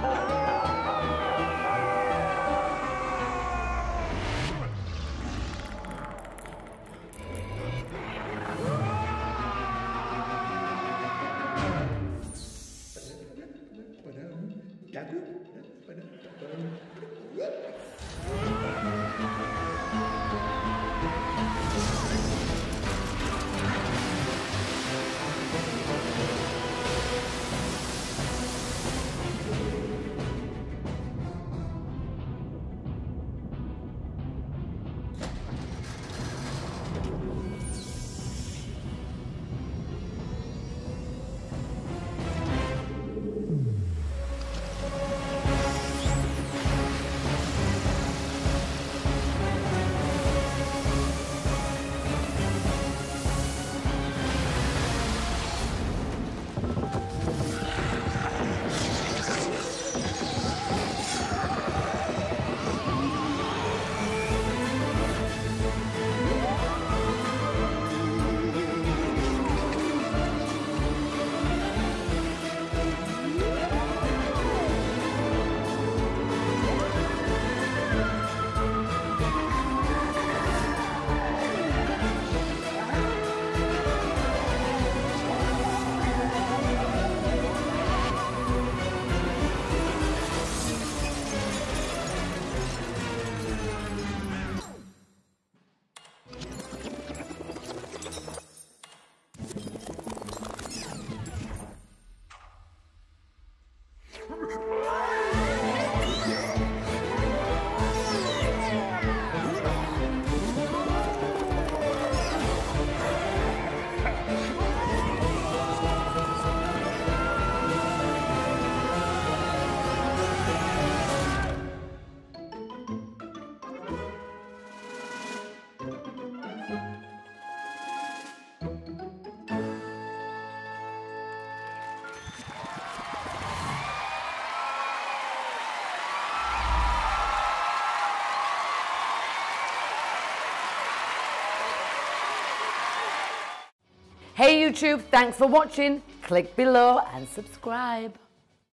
Oh. Hey YouTube, thanks for watching. Click below and subscribe.